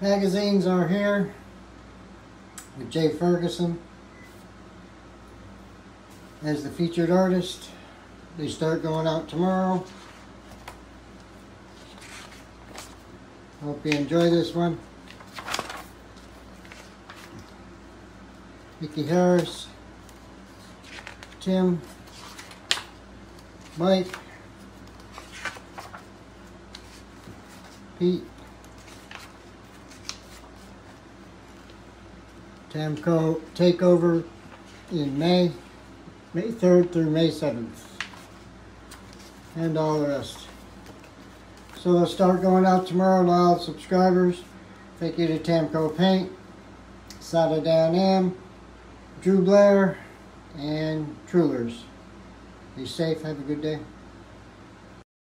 Magazines are here with Jay Ferguson as the featured artist. They start going out tomorrow. Hope you enjoy this one. Mickey Harris, Tim, Mike, Pete, Tamco takeover in May, May 3rd through May 7th, and all the rest. So they'll start going out tomorrow to all subscribers. Thank you to Tamco Paint, Sada Dan M, Dru Blair, and Trulers. Be safe. Have a good day.